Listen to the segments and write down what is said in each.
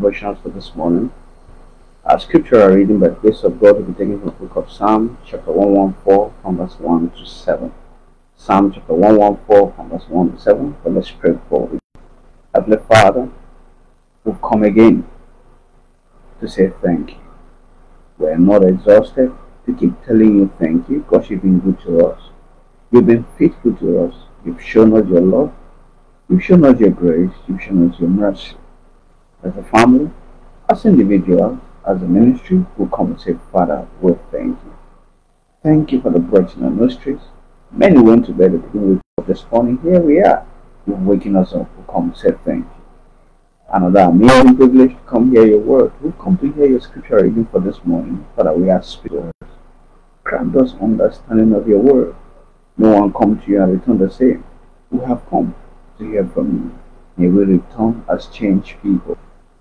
devotions for this morning. Our scripture reading by the grace of God will be taken from the book of Psalm, chapter 114, from verse 1 to 7. Psalm chapter 114, from verse 1 to 7. But let's pray for it. Heavenly Father, we've come again to say thank you. We're not exhausted to keep telling you thank you because you've been good to us. You've been faithful to us. You've shown us your love. You've shown us your grace. You've shown us your mercy. As a family, as individuals, as a ministry, we come and say, Father, we thank you. Thank you for the breath in our nostrils. Many went to bed at the of this morning. Here we are. You're waking us up. We come and say thank you. Another amazing privilege to come hear your word. We come to hear your scripture reading for this morning. Father, we ask spirits. Grant us understanding of your word. No one come to you and return the same. We have come to hear from you. May we return as changed people.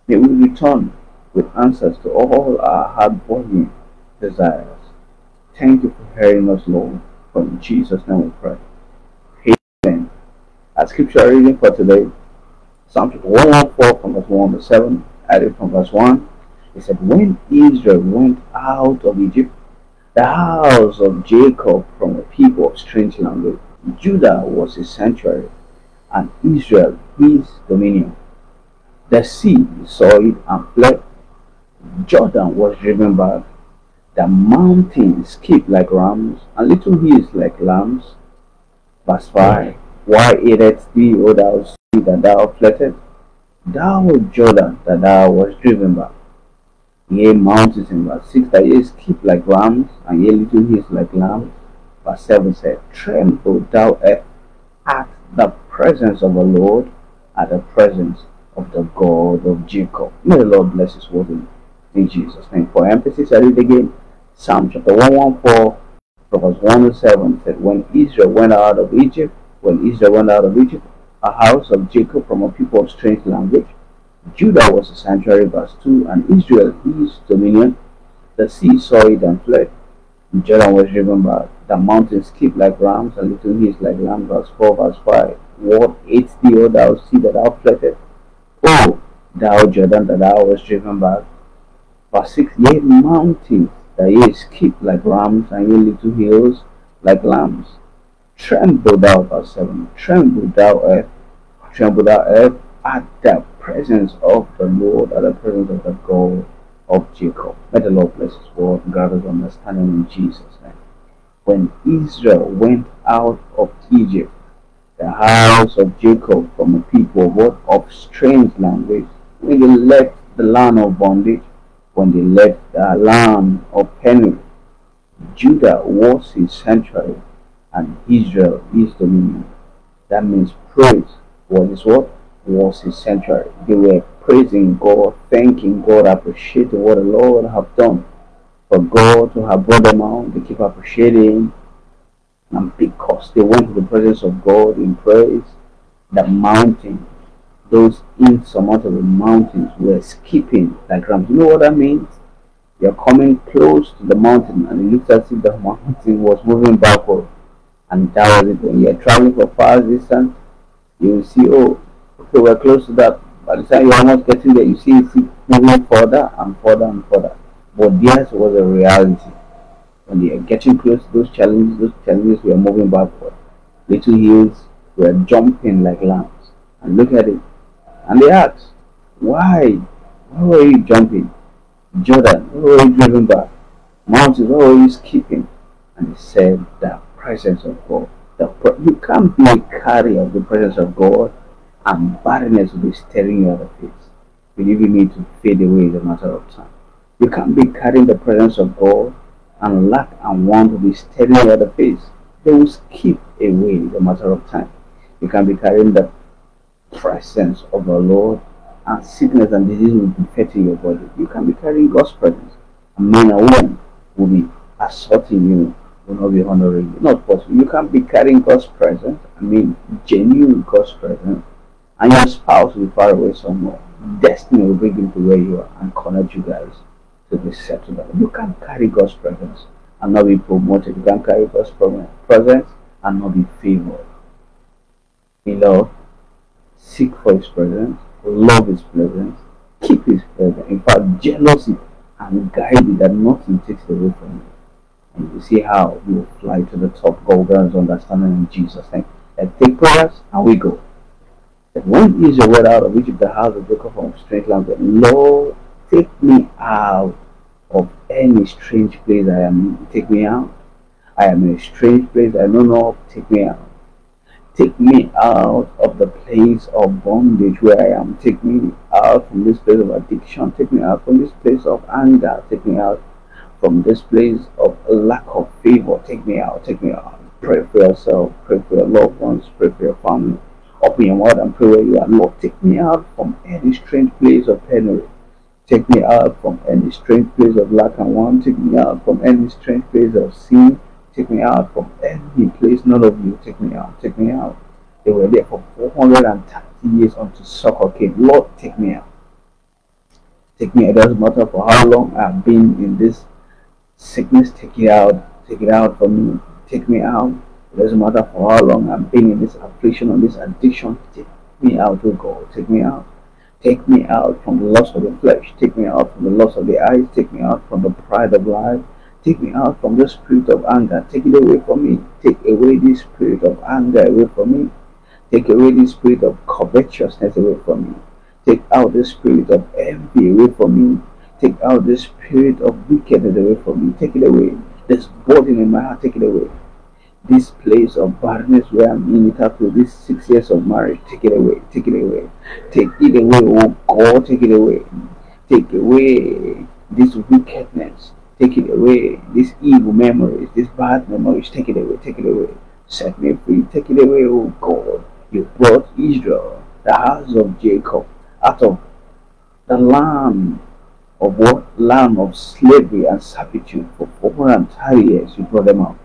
May we return with answers to all our hard-burning desires. Thank you for hearing us, Lord. For in Jesus' name we pray. Amen. Our scripture reading for today, Psalm 114 from verse 1 to 7, added from verse 1. It said, When Israel went out of Egypt, the house of Jacob from a people of strange language, Judah was his sanctuary, and Israel his dominion. The sea saw it and fled. Jordan was driven back. The mountains skipped like rams, and little hills like lambs. Verse 5 Why eatest thee, O thou sea, that thou flettest? Thou, Jordan, that thou was driven back. Ye mountains in verse 6 that ye skip like rams, and ye little hills like lambs. Verse 7 said, Tremble thou at the presence of the Lord, at the presence of the God of Jacob. May the Lord bless his word in Jesus' name. For emphasis, I read again Psalm chapter 114, verse 1 to 7 said, When Israel went out of Egypt, when Israel went out of Egypt, a house of Jacob from a people of strange language, Judah was a sanctuary, verse 2, and Israel his dominion. The sea saw it and fled. Jordan was driven back. The mountains skipped like rams, and little hills like lambs, verse 4, verse 5. What ate thee, O thou sea that thou flettest? O thou Jordan that thou was driven back. Verse 6, Ye mountains that ye skipped like rams, and ye little hills like lambs. Tremble thou, verse 7. Tremble thou earth, tremble thou earth at the presence of the Lord, at the presence of the God of Jacob. May the Lord bless his word and grant us understanding in Jesus' name. When Israel went out of Egypt, the house of Jacob from a people what? Of strange language, when they left the land of bondage, when they left the land of penury, Judah was his sanctuary and Israel his dominion. That means praise was his what? Was his sanctuary. They were praising God, thanking God, appreciating what the Lord have done. For God to have brought them out, they keep appreciating and because they went to the presence of God in praise, the mountain, those insurmountable mountains were skipping like rams. You know what that means? You're coming close to the mountain and it looks as if the mountain was moving backward. And that was it. When you're traveling for far distance, you will see, oh, okay, we're close to that. By the time you're almost getting there, you see it moving further and further and further. But theirs was a reality. When they are getting close to those challenges, those challenges were moving backward. Little hills were jumping like lambs. And look at it. And they asked, Why? Why were you jumping? Jordan, why were you driven back? Mountains, why were you skipping? And he said, The presence of God. The you can't be a carrier of the presence of God and barrenness will be staring you at the face. Believing me to fade away is a matter of time. You can't be carrying the presence of God and lack and want to be staring at the face. They will skip away in a matter of time. You can be carrying the presence of the Lord and sickness and disease will be affecting your body. You can be carrying God's presence. A man or woman will be assaulting you, will not be honoring you. Not possible. You can be carrying God's presence, I mean genuine God's presence, and your spouse will be far away somewhere. Destiny will bring him to where you are and connect you guys to be settled. You can't carry God's presence and not be promoted. You can't carry God's presence and not be favored. Beloved, seek for His presence, love His presence, keep His presence. in fact, jealousy and guiding that nothing takes away from you. And you see how you fly to the top. God grants understanding in Jesus' name. And take prayers and we go. And when is your word out of Egypt, the house of Jacob from straight land, Lord, take me out of any strange place I am. Take me out. I am in a strange place. I don't know. Take me out. Take me out of the place of bondage where I am. Take me out from this place of addiction. Take me out from this place of anger. Take me out from this place of lack of favor. Take me out. Take me out. Pray for yourself. Pray for your loved ones. Pray for your family. Open your mouth and pray where you are. Lord, take me out from any strange place of penury. Take me out from any strange place of lack and want. Take me out from any strange place of sin. Take me out from any place not of you. Take me out. Take me out. They were there for 430 years until succor came. Lord, take me out. Take me out. It doesn't matter for how long I've been in this sickness. Take it out. Take it out from me. Take me out. It doesn't matter for how long I've been in this affliction or this addiction. Take me out, oh God. Take me out. Take me out from the lust of the flesh. Take me out from the lust of the eyes. Take me out from the pride of life. Take me out from the spirit of anger. Take it away from me. Take away this spirit of anger away from me. Take away this spirit of covetousness away from me. Take out the spirit of envy away from me. Take out the spirit of wickedness away from me. Take it away. This burden in my heart, take it away. This place of barrenness where I'm in it after these six years of marriage, take it away. Take it away. Take it away, oh God, take it away. Take away this wickedness Take it away. These evil memories, these bad memories, take it away, take it away. Set me free, take it away, oh God. You brought Israel, the house of Jacob, out of the land of what? Land of slavery and servitude for 430 years. You brought them out.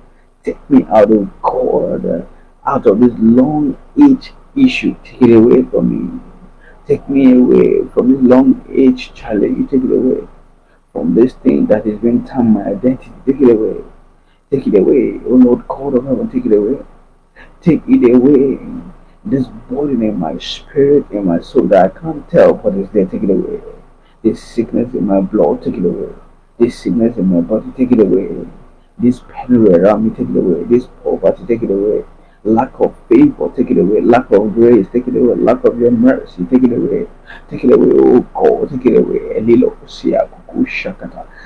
Take me out, of God, uh, out of this long age issue. Take it away from me. Take me away from this long age challenge. You take it away from this thing that is being turned my identity. Take it away. Take it away. Oh Lord, God of heaven, take it away. Take it away. This burden in my spirit, in my soul that I can't tell what is there, take it away. This sickness in my blood, take it away. This sickness in my body, take it away. This pain around me, take it away. This poverty, take it away lack of favor, take it away, lack of grace, take it away, lack of your mercy, take it away, take it away, oh God, take it away.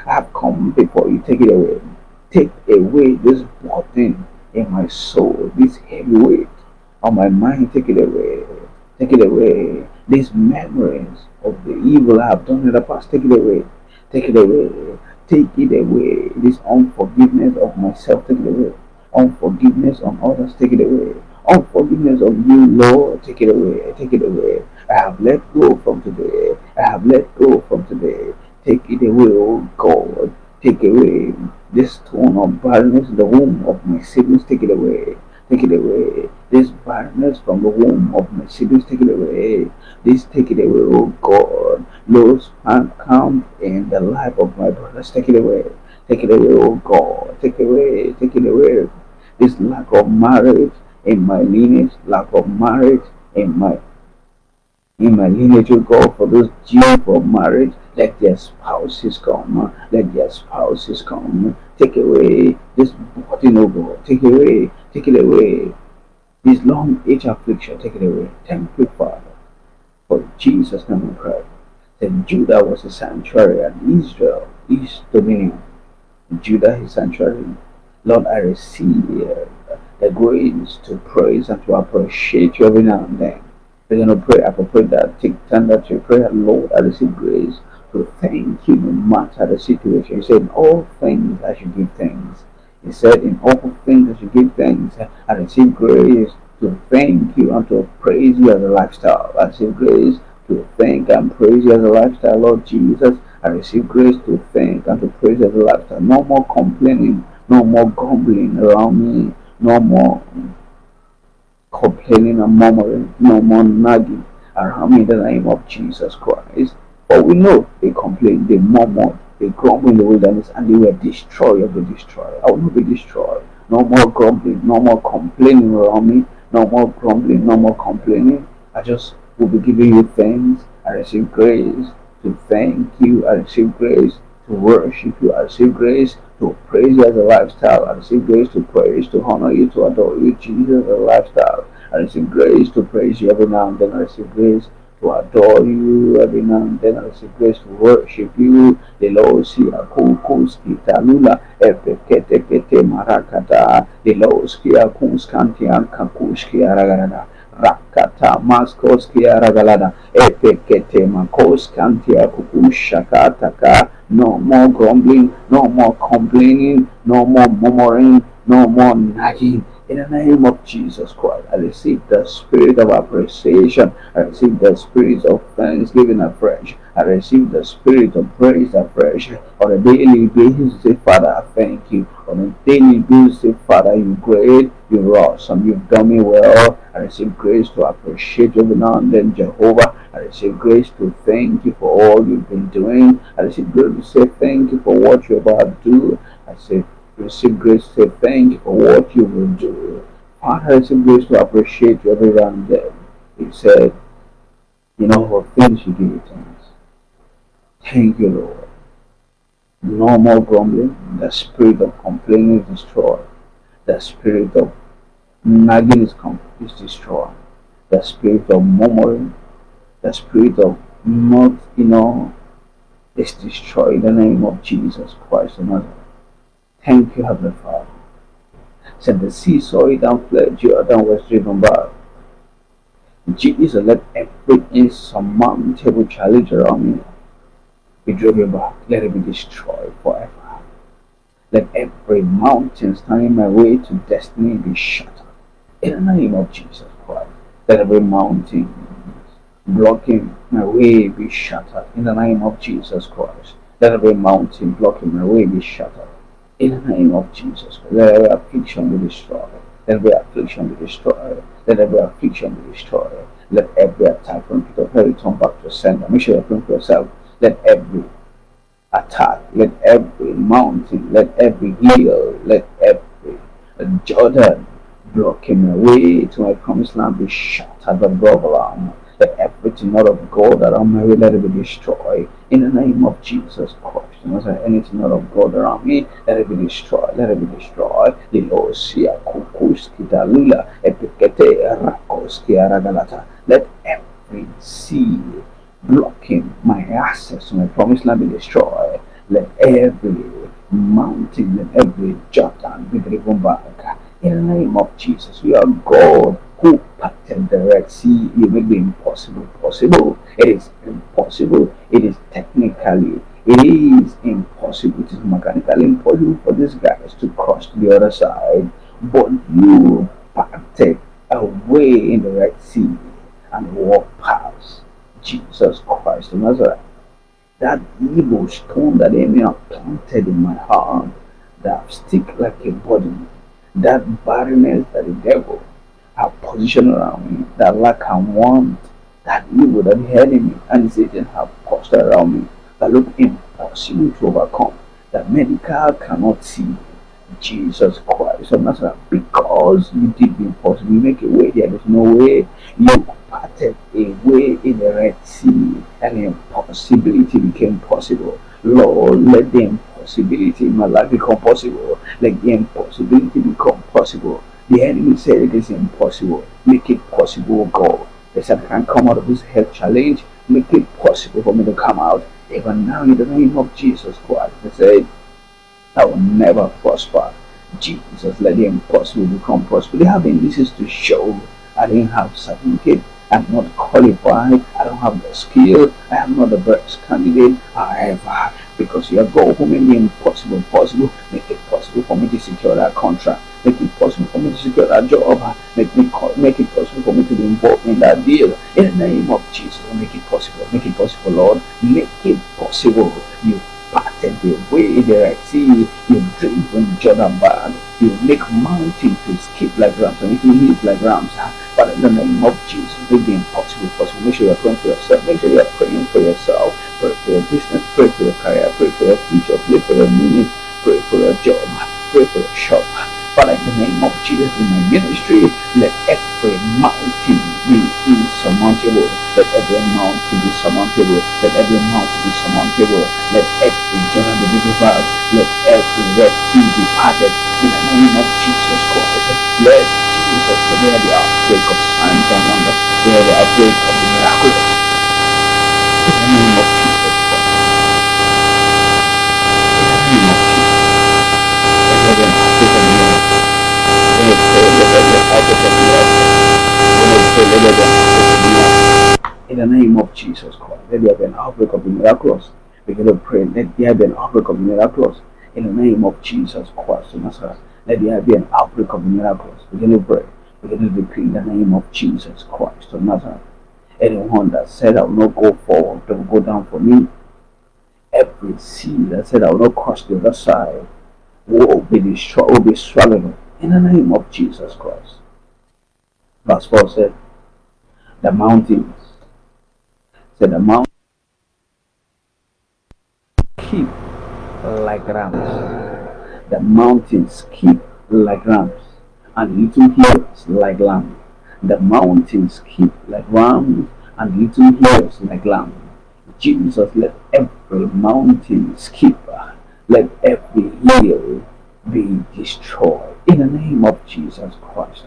I have come before you, take it away. Take away this burden in my soul, this heavy weight on my mind, take it away. Take it away. These memories of the evil I have done in the past, take it away. Take it away. Take it away. This unforgiveness of myself, take it away Unforgiveness on others, take it away. Unforgiveness of you, Lord, take it away. Take it away. I have let go from today. I have let go from today. Take it away, oh God. Take away this stone of barrenness the womb of my siblings. Take it away. Take it away. This barrenness from the womb of my siblings. Take it away. This take it away, oh God. Lord, come in the life of my brothers. Take it away. Take it away, oh God. Take it away. Take it away. This lack of marriage in my lineage, lack of marriage in my in my lineage, oh God, for those due for marriage, let their spouses come. Let their spouses come. Take away this burden, oh God. Take it away. Take it away. This long age affliction, take it away. Thank you, Father. For Jesus' name we pray. That Judah was a sanctuary and Israel is dominion. Judah his sanctuary. Lord, I receive the grace to praise and to appreciate you every now and then. We're going to pray. I pray that take time that you pray, Lord, I receive grace to thank you no matter the situation. He said, in all things I should give thanks. He said, in all things I should give thanks. I receive grace to thank you and to praise you as a lifestyle. I receive grace to thank and praise you as a lifestyle, Lord Jesus. I receive grace to thank and to praise as a lifestyle. No more complaining, no more grumbling around me, no more complaining and murmuring, no more nagging around me in the name of Jesus Christ. For we know they complain, they murmur, they grumble in the wilderness, and they were destroyed of the destroyer. I will not be destroyed. No more grumbling, no more complaining around me, no more grumbling, no more complaining. I just will be giving you thanks. I receive grace to thank you. I receive grace to worship you. I receive grace to praise you as a lifestyle. I receive grace to praise, to honor you, to adore you, Jesus, as a lifestyle. I receive grace to praise you every now and then. I receive grace to adore you every now and then. I receive grace to worship you. The Lord see a kukus kitalula epekete kete marakata. The Lord ski a kunskantian kakuski aragarada. Rakata maskoski aragalada. Epekete makoskantia kukushakataka. No more grumbling, no more complaining, no more murmuring, no more nagging in the name of Jesus Christ, I receive the spirit of appreciation. I receive the spirit of thanksgiving afresh. I receive the spirit of praise afresh. On a daily basis, say, Father, I thank you. On a daily basis, say, Father, you're great, you're awesome, you've done me well. I receive grace to appreciate you now and then, Jehovah. I receive grace to thank you for all you've been doing. I receive grace to say thank you for what you're about to do. I say receive grace to say thank you for what you will do. Father, receive grace to appreciate you every then. He said, you know, for things you give thanks. Thank you, Lord. No more grumbling. The spirit of complaining is destroyed. The spirit of nagging is, is destroyed. The spirit of murmuring, the spirit of not, you know, is destroyed in the name of Jesus Christ Nazareth. Thank you, Heavenly Father. Said the sea saw it and fled, Jordan was driven back. Jesus, let every insurmountable challenge around me be driven back. Let it be destroyed forever. Let every mountain standing my way to destiny be shattered. In the name of Jesus Christ. Let every mountain blocking my way be shattered. In the name of Jesus Christ. Let every mountain blocking my way be shattered in the name of Jesus. Let every affliction be destroyed. Let every affliction be destroyed. Let every affliction be destroyed. Let every attack from of hell return back to sender. Make sure you're praying for yourself. Let every attack, let every mountain, let every hill, let every Jordan blocking my way to my promised land be shattered by the Let everything not of God around way let it be destroyed in the name of Jesus Christ. And I anything not of God around me, let it be destroyed, let it be destroyed. The Lord Sia Kukuski Dalula Epikete Rakoski Aragalata. Let every seed blocking my access to my promised land be destroyed. Let every mountain, let every Jordan be driven back. In the name of Jesus, we are God who parted the Red Sea. You make the impossible possible. It is impossible. It is technically it is impossible, it is mechanically impossible for these guys to cross the other side, but you parted a way in the Red Sea and walked past Jesus Christ of Nazareth. That evil stone that enemy have planted in my heart, that stick like a body, that barrenness that the devil have positioned around me, that lack and want, that evil that the enemy and Satan have posted around me that look impossible to overcome, that medical cannot see Jesus Christ of Nazareth. Because you did the impossible, you make a way there, there's no way. You parted a way in the Red Sea, and impossibility became possible. Lord, let the impossibility in my life become possible. Let the impossibility become possible. The enemy said it is impossible. Make it possible, God. Said, I can't come out of this health challenge. Make it possible for me to come out even now in the name of Jesus Christ. They say, I will never prosper. Jesus, let the impossible become possible. They have been, this is to show I didn't have certificate. I'm not qualified. I don't have the skill. I am not the best candidate. However, because you are God who made the impossible possible, make it possible for me to secure that contract. Make it possible for me to secure that job. Uh, make me make it possible for me to be involved in that deal. In the name of Jesus, make it possible. Make it possible, Lord. Make it possible. You parted the way the Red Sea. You driven Jordan back. You make mountains to skip like rams and to leap like rams. Uh. But in the name of Jesus, make the impossible possible. Make sure you're praying for yourself. Make sure you're praying for yourself. Pray for your business. Pray for your career. Pray for your future. Pray for your needs. Pray for your job. Pray for your shop. Father, in the name of Jesus, in my ministry, let every mountain be insurmountable. Let every mountain be surmountable. Let every mountain be surmountable. Let every journey be delivered. Let every red be parted in the name of Jesus Christ. Let Jesus, where the outbreak of signs and wonders, where the outbreak of the miraculous, in the name of Jesus Christ. In the name of Jesus. Let every outbreak of miracles. Let every outbreak of miracles. In the name of Jesus Christ. Let there be an outbreak of the miraculous. Begin to pray. Let there be an outbreak of the miraculous in the name of Jesus Christ of Nazareth. Let there be an outbreak of the miraculous. Begin to pray. Begin to decree in the name of Jesus Christ of Nazareth. Anyone that said I will not go forward, don't go down for me. Every seed that said I will not cross the other side will be destroyed, will be swallowed in the name of Jesus Christ. Verse 4 said, The mountains said the mountains keep like rams. The mountains keep like rams, and little hills like lambs. The mountains keep like rams, and little hills like lambs. Jesus, let every mountain skip, let every hill be destroyed. In the name of Jesus Christ,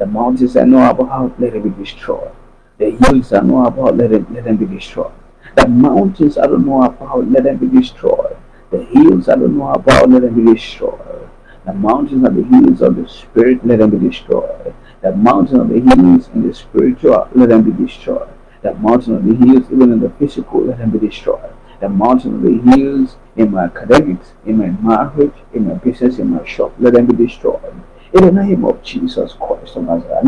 the mountains I know about, let it be destroyed. The hills I know about, let, it, let them be destroyed. The mountains I don't know about, let them be destroyed. The hills I don't know about, let them be destroyed. The mountains and the hills of the spirit, let them be destroyed. The mountains of the hills in the spiritual, let them be destroyed. The mountains of the hills, even in the physical, let them be destroyed. The mountains of the hills in my academics, in my marriage, in my business, in my shop, let them be destroyed. In the name of Jesus Christ of Nazareth,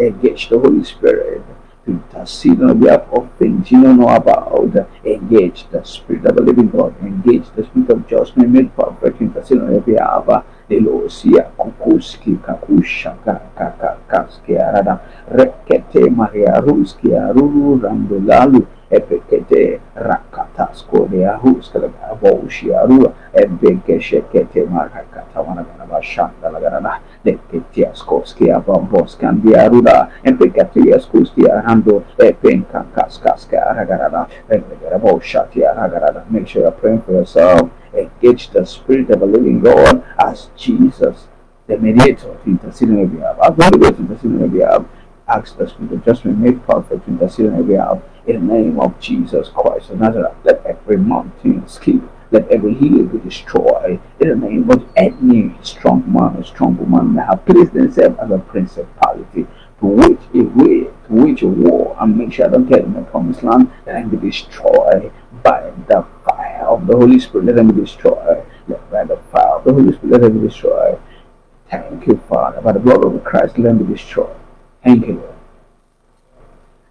engage the Holy Spirit to intercede on behalf of things you don't know about. Engage the Spirit of the living God. Engage the Spirit of judgment made perfect. Intercede on your behalf. Delosia, kukuski kakusha kakakaske arada rekete maria ruski aruru randulalu epekete rakatasko de ahus kalaga boshi arura ebeke shekete marakata wanagana bashanda lagana deketiaskoski abambos kandi aruda epeketiaskoski arando epenka kaskaska aragarada ebegara boshati aragarada make sure you're praying for yourself. Engage the spirit of the living God as Jesus the mediator to intercede on your behalf. Got to go to intercede on your behalf ask the Spirit of Just made perfect in city we have in the name of Jesus Christ of Nazareth. Let every mountain skip, let every hill be destroyed in the name of any strong man or strong woman may have placed themselves as a principality to wage a way, to wage a war and make sure I don't get in the promised land, let them be destroyed by the fire of the Holy Spirit, let them be destroyed. Let by the fire of the Holy Spirit, let them be destroyed. Thank you, Father. By the blood of Christ, let them be destroyed. Thank you, Lord.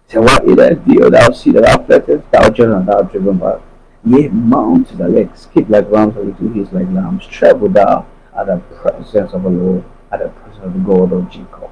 So what is that deal thou see that thou flettest, thou and thou driven by Yea, mount the legs, keep like rams or little hills like lambs, travel thou at the presence of the Lord, at the presence of the God of Jacob.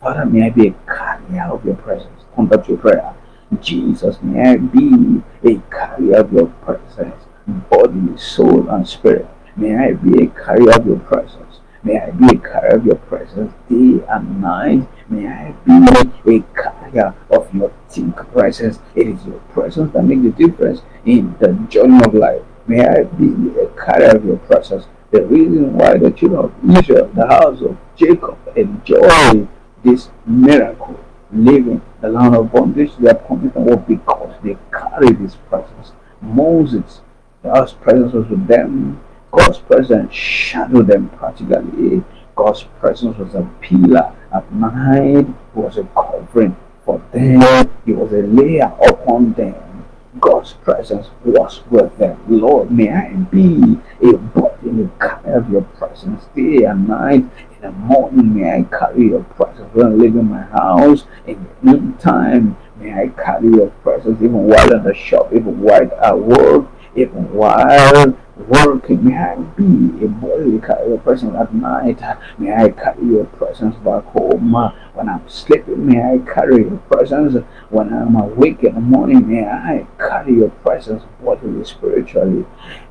Father, may I be a carrier of your presence. Back to your prayer. Jesus, may I be a carrier of your presence, body, soul, and spirit. May I be a carrier of your presence. May I be a carrier of your presence day and night. May I be a carrier of your thick presence. It is your presence that makes the difference in the journey of life. May I be a carrier of your presence. The reason why the children of Israel, the house of Jacob, enjoy this miracle, living the land of bondage, their promise was because they carried this presence. Moses, God's presence was with them God's presence shadowed them practically. God's presence was a pillar at night, was a covering for them, it was a layer upon them. God's presence was with them. Lord, may I be a body in the carry of your presence day and night. In the morning, may I carry your presence when I live in my house. In the noontime, may I carry your presence even while in the shop, even while at work, even while working. May I be a body carry your presence at night. May I carry your presence back home. When I'm sleeping, may I carry your presence. When I'm awake in the morning, may I carry your presence bodily, spiritually.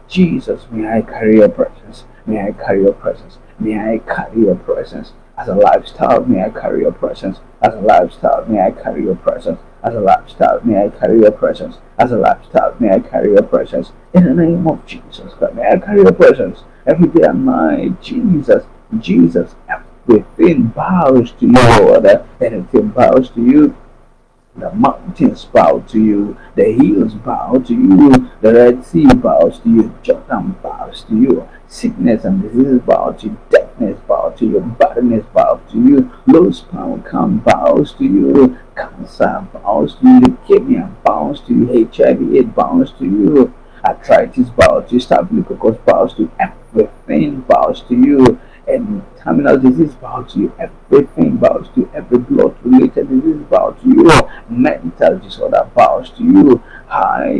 Jesus, may I carry your presence. May I carry your presence. May I carry your presence. As a lifestyle, may I carry your presence. As a lifestyle, may I carry your presence. As a lifestyle, may I carry your presence. As a lifestyle, may I carry your presence. In the name of Jesus Christ, may I carry your presence every day and night. Jesus, Jesus, everything bows to you, Lord. Anything bows to you. The mountains bow to you, the hills bow to you, the Red Sea bows to you, Jordan bows to you, sickness and disease bow to you, deafness bow to you, barrenness bow to you, low sperm count bows to you, cancer bows to you, leukemia bows to you, HIV it bows to you, arthritis bows to you, staphylococcus bows to you, everything bows to you and terminal disease bows to you, everything bows to you, every blood related disease bows to you, mental disorder bows to you, high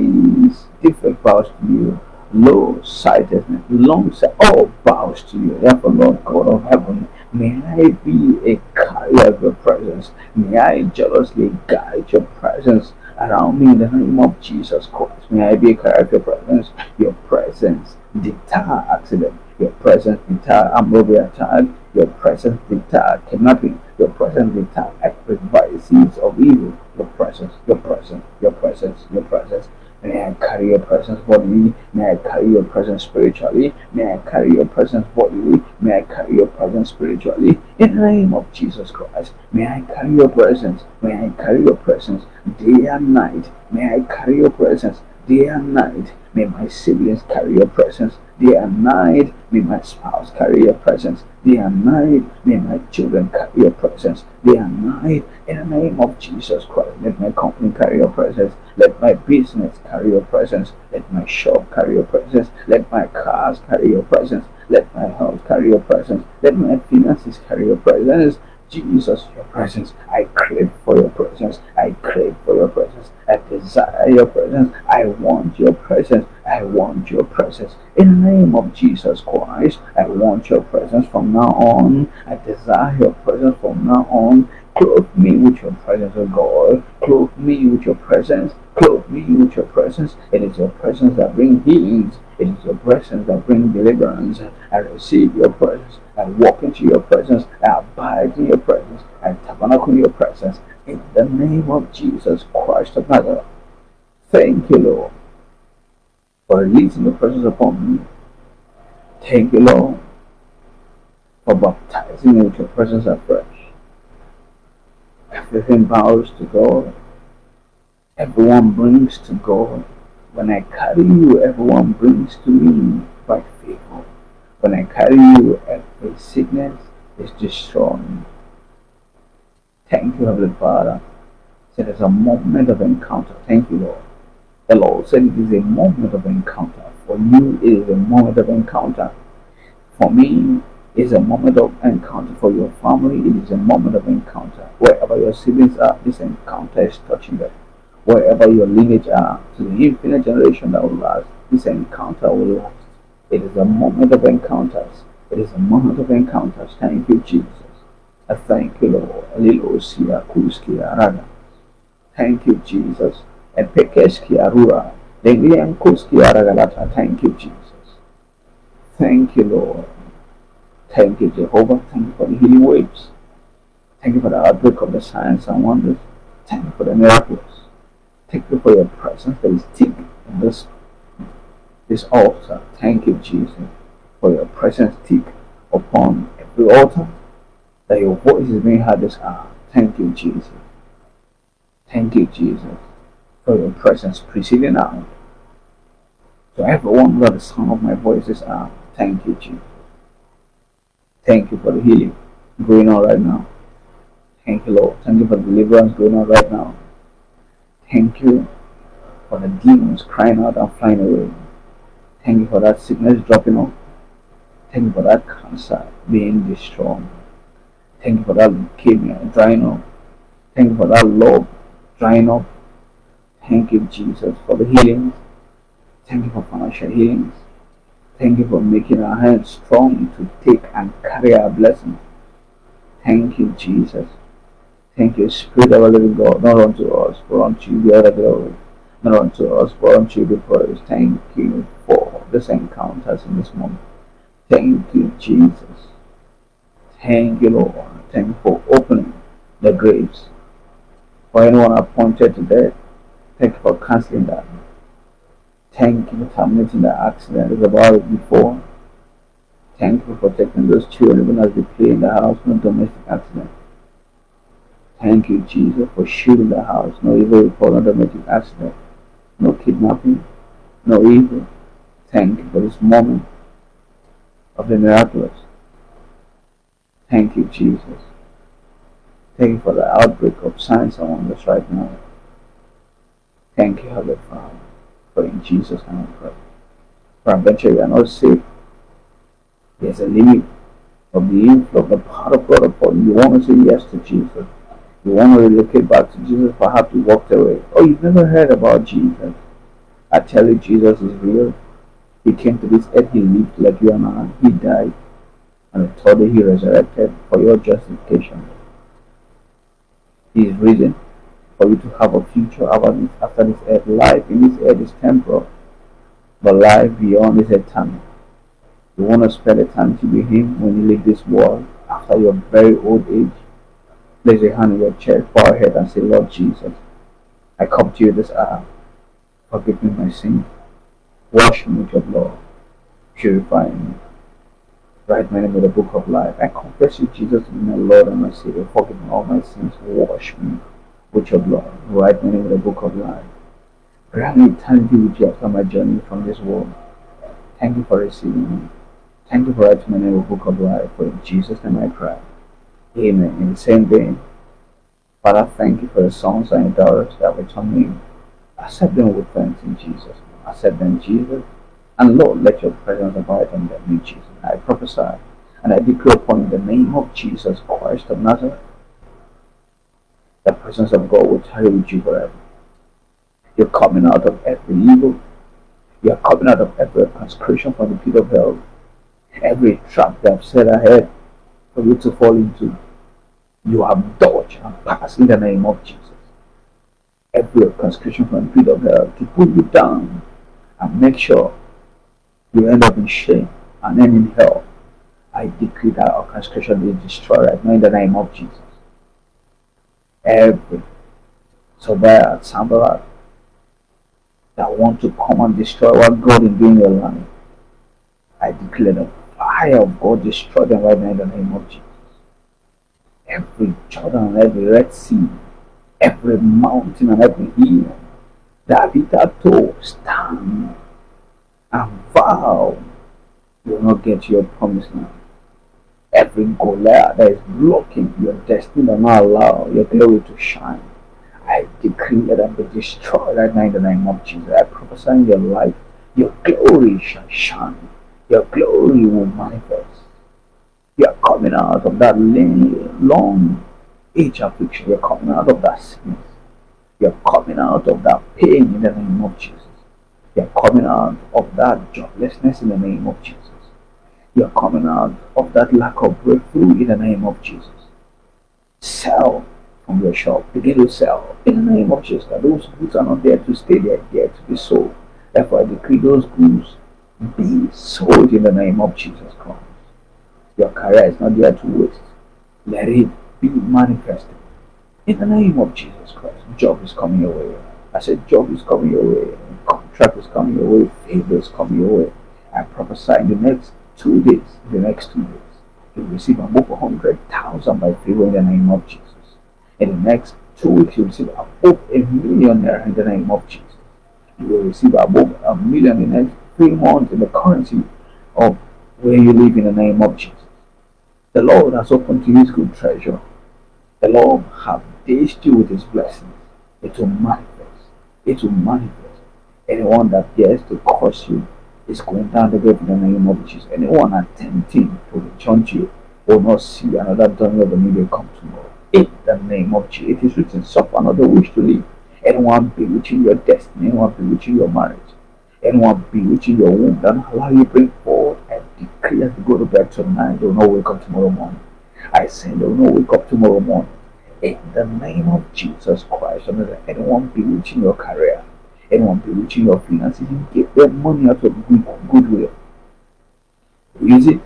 defect bows to you, low sightedness, long sight, all bows to you. Therefore, Lord God of heaven, may I be a carrier of your presence. May I jealously guide your presence around me in the name of Jesus Christ. May I be a carrier of your presence. Your presence deter accident your presence deter ammonia attack, your presence deter kidnapping, your presence deter every vices of evil, your presence, your presence, your presence, your presence. May I carry your presence bodily. May I carry your presence spiritually. May I carry your presence bodily. May I carry your presence spiritually. In the name of Jesus Christ. May I carry your presence. May I carry your presence day and night. May I carry your presence day and night. May my siblings carry your presence day are married, May my spouse carry your presence They are married, May my children carry your presence They are married In the name of Jesus Christ, let my company carry your presence. Let my business carry your presence. Let my shop carry your presence. Let my cars carry your presence. Let my house carry your presence. Let my finances carry your presence. Jesus, your presence. I crave for your presence. I crave for your presence. I desire your presence. I want your presence. I want your presence. In the name of Jesus Christ, I want your presence from now on. I desire your presence from now on. Clothe me with your presence, O God. Clothe me with your presence. Clothe me with your presence. It is your presence that brings healings. It is your presence that brings deliverance. I receive your presence. I walk into your presence. I abide in your presence. I tabernacle in your presence. In the name of Jesus Christ of Nazareth. Thank you, Lord, for releasing your presence upon me. Thank you, Lord, for baptizing me with your presence afresh. Everything bows to God. Everyone brings to God. When I carry you, everyone brings to me by favor. When I carry you, every sickness is destroyed. Thank you, Heavenly Father. It is a moment of encounter. Thank you, Lord. The Lord said it is a moment of encounter. For you, it is a moment of encounter. For me, it is a moment of encounter. For your family, it is a moment of encounter. Wherever your siblings are, this encounter is touching them. Wherever your lineage are, to the infinite generation that will last, this encounter will last. It is a moment of encounters. It is a moment of encounters. Thank you, Jesus. I thank you, Lord. Thank you, Jesus. Thank you, Jesus. Thank you, Lord. Thank you, Jehovah. Thank you for the healing waves. Thank you for the outbreak of the signs and wonders. Thank you for the miracles. Thank you for your presence that is deep in this, this altar. Thank you, Jesus, for your presence deep upon every altar that your voice is being heard this hour. Thank you, Jesus. Thank you, Jesus, for your presence preceding now. To everyone who the sound of my voice this hour, thank you, Jesus. Thank you for the healing going on right now. Thank you, Lord. Thank you for the deliverance going on right now. Thank you for the demons crying out and flying away. Thank you for that sickness dropping off. Thank you for that cancer being destroyed. Thank you for that leukemia drying up. Thank you for that love drying up. Thank you, Jesus, for the healings. Thank you for financial healings. Thank you for making our hands strong to take and carry our blessings. Thank you, Jesus. Thank you, Spirit of the living God, not unto us, but unto you the glory. Not unto us, but unto you the praise. Thank you for this encounters in this moment. Thank you, Jesus. Thank you, Lord. Thank you for opening the graves. For anyone appointed to death, thank you for canceling that. Thank you for terminating the accident. It's about it before. Thank you for protecting those children even as they play in the house, no domestic accident. Thank you, Jesus, for shielding the house. No evil report, no domestic accident, no kidnapping, no evil. Thank you for this moment of the miraculous. Thank you, Jesus. Thank you for the outbreak of signs among us right now. Thank you, Heavenly Father, for in Jesus' name I pray. For adventure, we are not safe. There's a limit of the inflow of the power of God upon you. You want to say yes to Jesus. You want to relocate back to Jesus, perhaps you walked away. Oh, you've never heard about Jesus. I tell you, Jesus is real. He came to this earth, he lived like you and I. He died. And the third day he resurrected for your justification. He is risen for you to have a future after this earth. Life in this earth is temporal, but life beyond is eternal. You want to spend eternity with Him when you leave this world after your very old age. Place your hand on your chest, bow your head, and say, Lord Jesus, I come to you this hour. Forgive me my sin. Wash me with your blood. Purify me. Write my name in the book of life. I confess you, Jesus, to be my Lord and my Savior. Forgive me all my sins. Wash me with your blood. Write my name in the book of life. Grant me eternity with you after my journey from this world. Thank you for receiving me. Thank you for writing my name in the book of life. For in Jesus' name I pray. Amen. In the same vein, Father, thank you for the sons and daughters that return me. Accept them with thanks in Jesus. Accept them, Jesus. And Lord, let your presence abide on them in Jesus. I prophesy and I declare upon the name of Jesus Christ of Nazareth. The presence of God will tarry with you forever. You're coming out of every evil. You're coming out of every consecration from the pit of hell every trap they have set ahead for you to fall into, you have dodged and passed in the name of Jesus. Every conscription from the pit of hell to put you down and make sure you end up in shame and end in hell. I decree that our conscription is destroyed right now in the name of Jesus. Every surveyor, Sanballat, that want to come and destroy what God is doing in your life, I declare them fire of God destroy them right now in the name of Jesus. Every Jordan, every Red Sea, every mountain and every hill that hitherto stand and vow you will not get your promise now. Every Goliath that is blocking your destiny and not allow your glory to shine. I decree that I be destroyed right now in the name of Jesus. I prophesy in your life, your glory shall shine your glory will manifest. You are coming out of that long age affliction. You're coming out of that sickness. You're coming out of that pain in the name of Jesus. You're coming out of that joblessness in the name of Jesus. You're coming out of that lack of breakthrough in the name of Jesus. Sell from your shop. Begin to sell in the name of Jesus. Those goods are not there to stay, they're there to be sold. Therefore, I decree those goods be sold in the name of Jesus Christ. Your career is not there to waste. Let it be manifested in the name of Jesus Christ. Job is coming your way. I said, job is coming your way. Contract is coming your way. Favor is coming your way. I prophesy in the next two days, the next two days, you'll receive above a hundred thousand by favor in the name of Jesus. In the next two weeks, you'll receive above a millionaire in the name of Jesus. You will receive above a million in the next three months in the currency of where you live in the name of Jesus. The Lord has opened to his good treasure. The Lord has dazed you with his blessings. It will manifest. It will manifest. Anyone that dares to curse you is going down the grave in the name of Jesus. Anyone attempting to to you will not see another dawn of the media come tomorrow. In the name of Jesus. It is written, suffer another wish to live. Anyone bewitching your destiny, anyone bewitching your marriage, anyone bewitching your womb that allow you bring forth and declare to go to bed tonight, they will not wake up tomorrow morning. I say they will not wake up tomorrow morning. In the name of Jesus Christ, anyone bewitching your career, anyone bewitching your finances, you give them money out of good, goodwill. Use it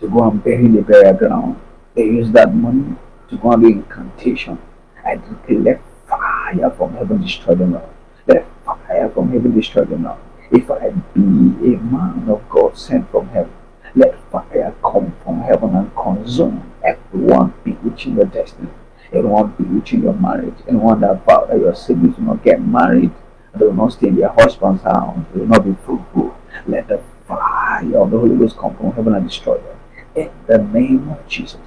to go and bury the burial ground. They use that money to go and do incantation. I declare, let fire from heaven destroy them now. Let fire from heaven destroy them now. If I be a man of God sent from heaven, let fire come from heaven and consume everyone bewitching your destiny, anyone bewitching your marriage, anyone that vowed that your siblings will not get married, they will not stay in their husband's house, they will not be fruitful. Let the fire of the Holy Ghost come from heaven and destroy them. In the name of Jesus.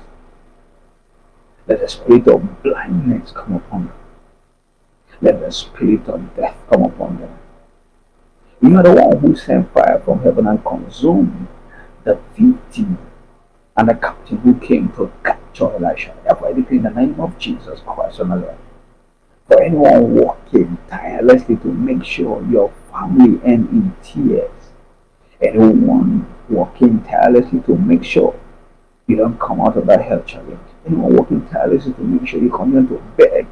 Let the spirit of blindness come upon them. Let the spirit of death come upon them. You are the one who sent fire from heaven and consumed the victim and the captain who came to capture Elisha. Therefore, I decree in the name of Jesus Christ on earth. For anyone working tirelessly to make sure your family end in tears, anyone working tirelessly to make sure you don't come out of that health challenge, anyone working tirelessly to make sure you continue to beg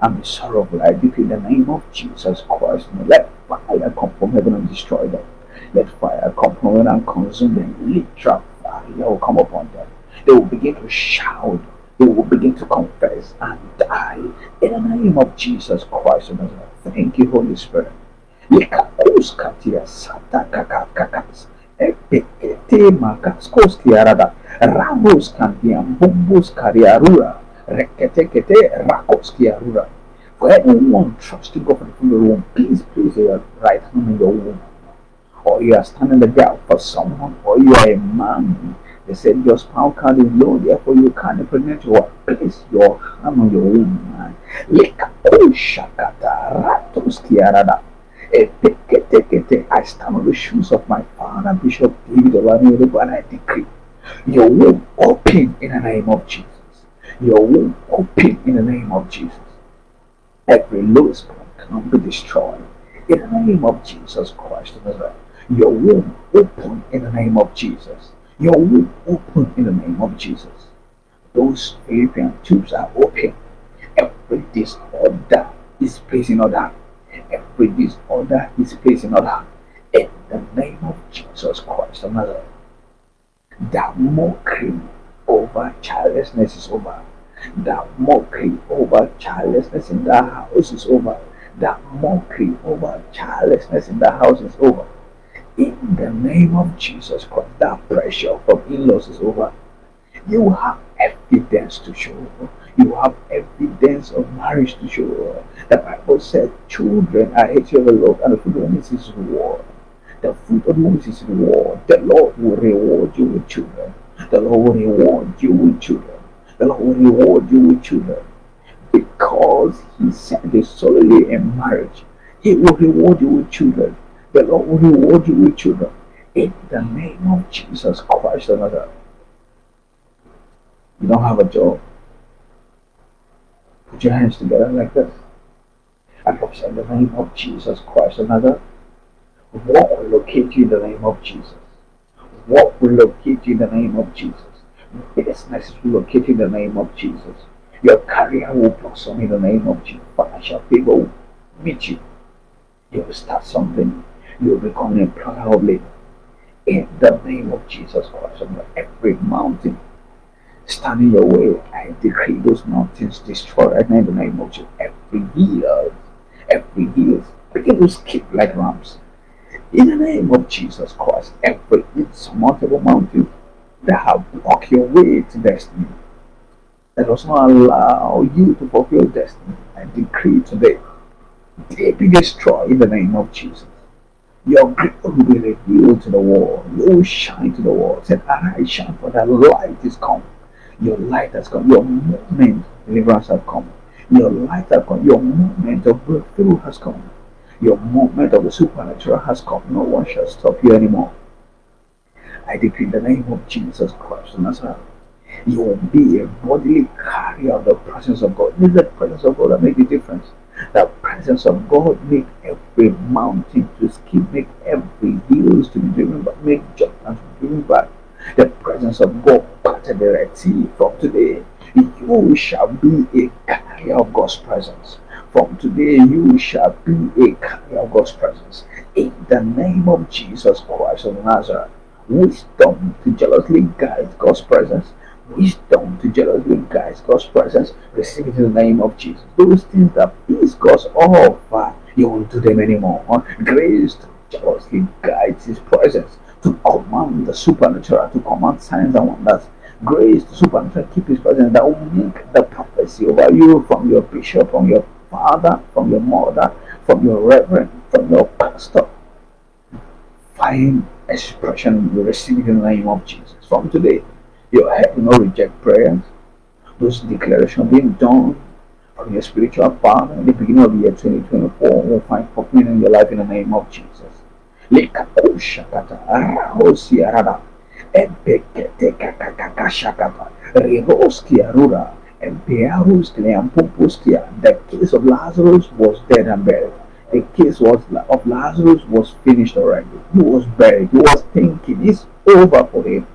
and be sorrowful, I decree in the name of Jesus Christ, let fire come from heaven and destroy them. Let fire come from heaven and consume them. Literal fire will come upon them. They will begin to shout. They will begin to confess and die. In the name of Jesus Christ Thank you, Holy Spirit. ramos kandiam bumbus kariarura reketekete rakos kiarura for anyone trusting God from the womb please place your right hand on your womb or you are standing the gap for someone, or you are a man. They said your spouse can't is low, therefore you can't impregnate your place your hand on your womb. I stand on the shoes of my father, Bishop David Olaniyoruba, and I decree your womb open in the name of Jesus. Your womb open in the name of Jesus. Every lowest point can be destroyed in the name of Jesus Christ of. Your womb open in the name of Jesus. Your womb open in the name of Jesus. Those fallopian tubes are open. Every disorder is placed in order. Every disorder is placed in order. In the name of Jesus Christ of Nazareth. That mockery over childlessness is over. That mockery over childlessness in that house is over. That mockery over childlessness in that house is over. In the name of Jesus Christ, that pressure from in-laws is over. You have evidence to show. You have evidence of marriage to show. The Bible said, children are hate of the Lord, and the fruit of the is reward. The fruit of the is reward. The Lord will reward you with children. The Lord will reward you with children. The Lord will reward you with children. Because He said it solely in marriage. He will reward you with children. The Lord will reward you with children. In the name of Jesus Christ another. You don't have a job. Put your hands together like this. And say in the name of Jesus Christ another. What will locate you in the name of Jesus? What will locate you in the name of Jesus? Business will locate you in the name of Jesus. Your career will blossom in the name of Jesus. Financial favor will meet you. You will start something you will become an employer of labor. In the name of Jesus Christ, on every mountain stand in your way, I decree those mountains destroy in the name of Jesus. Every hill, every hill, begin to skip like rams. In the name of Jesus Christ, every insurmountable mountain that have blocked your way to destiny, that does not allow you to fulfill destiny, I decree today, they be destroyed in the name of Jesus. Your glory will be revealed to the world. You will shine to the world. Said, I shine for that light is come. Your light has come. Your moment deliverance has come. Your light has come. Your moment of breakthrough has come. Your moment of the supernatural has come. No one shall stop you anymore. I decree the name of Jesus Christ of Nazareth. You will be a bodily carrier of the presence of God. Is the presence of God that makes the difference. The presence of God make every mountain to skip, make every hills to be driven back, make Jordan to be driven back. The presence of God parted the Red Sea from today. You shall be a carrier of God's presence. From today, you shall be a carrier of God's presence. In the name of Jesus Christ of Nazareth, wisdom to jealously guide God's presence, wisdom to jealously guide God's presence. Receive it in the name of Jesus. Those things that please God's offer, oh, you won't do them anymore. Grace to jealously guide His presence, to command the supernatural, to command signs and wonders. Grace to supernatural keep His presence that will make the prophecy over you from your bishop, from your father, from your mother, from your reverend, from your pastor. Find expression you receive in the name of Jesus. From today, your head will not reject prayers. Those declarations being done from your spiritual father in the beginning of the year 2024 will find fulfillment in your life in the name of Jesus. The case of Lazarus was dead and buried the case was of Lazarus was finished already. He was buried. He was thinking it's over for him.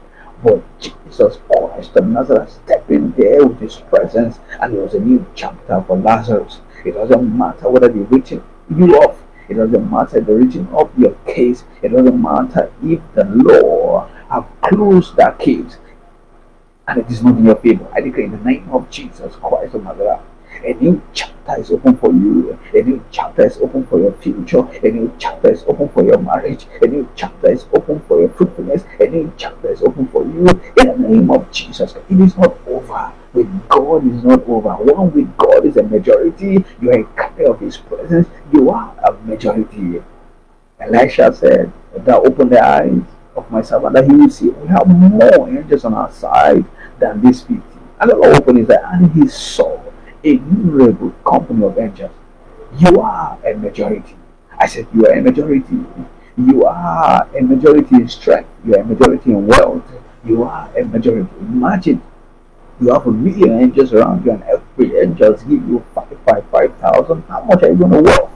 But Jesus Christ of Nazareth stepped in there with his presence and it was a new chapter for Lazarus. It doesn't matter whether they've written you off. It doesn't matter the written of your case. It doesn't matter if the law have closed that case and it is not in your favor. I declare in the name of Jesus Christ of Nazareth a new chapter is open for you. A new chapter is open for your future. A new chapter is open for your marriage. A new chapter is open for your fruitfulness. A new chapter is open for you. In the name of Jesus, it is not over. With God, is not over. One with God is a majority. You are a carrier of His presence. You are a majority. Elisha said, Thou open the eyes of my servant that he will see. We have more angels on our side than these 50. And the Lord opened his eyes and he saw innumerable company of angels. You are a majority. I said, You are a majority. You are a majority in strength. You are a majority in wealth. You are a majority. Imagine you have a million angels around you, and every angel give you five, five, five thousand. How much are you going to wealth?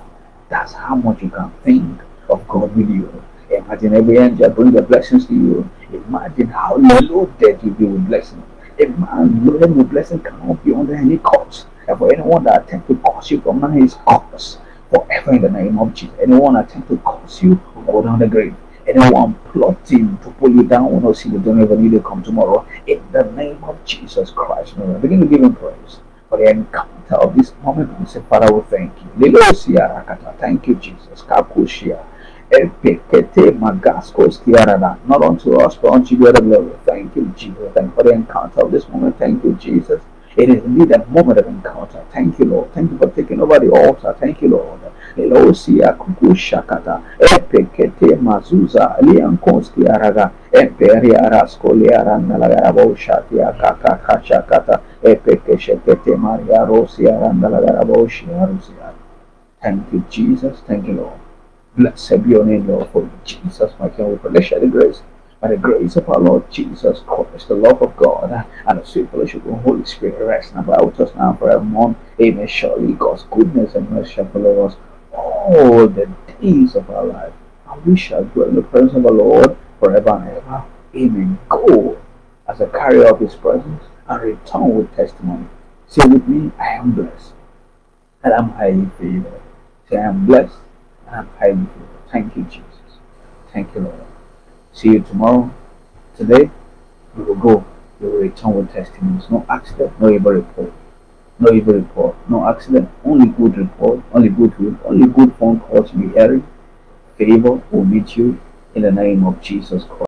That's how much you can think of God with you. Imagine every angel bring the blessings to you. Imagine how loaded you'll be with blessings. A man loaded with blessings cannot be under any curse. And for anyone that attempt to curse you from now his cause forever in the name of Jesus. Anyone attempt to curse you go down the grave. Anyone plotting to pull you down will not see you don't even need to come tomorrow. In the name of Jesus Christ. Now, begin to give him praise for the encounter of this moment. We say, Father, we thank you. Thank you, Jesus. Not unto us, but unto you glory. Thank you, Jesus. Thank you for the encounter of this moment. Thank you, Jesus. It is indeed a moment of encounter. Thank you, Lord. Thank you for taking over the altar. Thank you, Lord. Elosia kuku shakata epekete mazuza liankonski araga emperi arasko liaranda la garabo shati akaka kashakata epeke maria rosi aranda la garabo shiarusia. Thank you, Jesus. Thank you, Lord. Blessed be your name, Lord, for Jesus, my King. We share the grace. By the grace of our Lord Jesus Christ, the love of God, and the sweet fellowship of the Holy Spirit rest and abide us now forevermore. Amen. Surely God's goodness and mercy shall follow us all the days of our life, and we shall dwell in the presence of the Lord forever and ever. Amen. Go as a carrier of His presence and return with testimony. Say with me, I am blessed and I'm highly favored. Say, I am blessed I'm highly. Thank you, Jesus. Thank you, Lord. See you tomorrow. Today, we will go. We will return with testimonies. No accident, no evil report. No evil report. No accident, only good report, only good food, only good phone calls you'll be hearing. Favor will meet you in the name of Jesus Christ.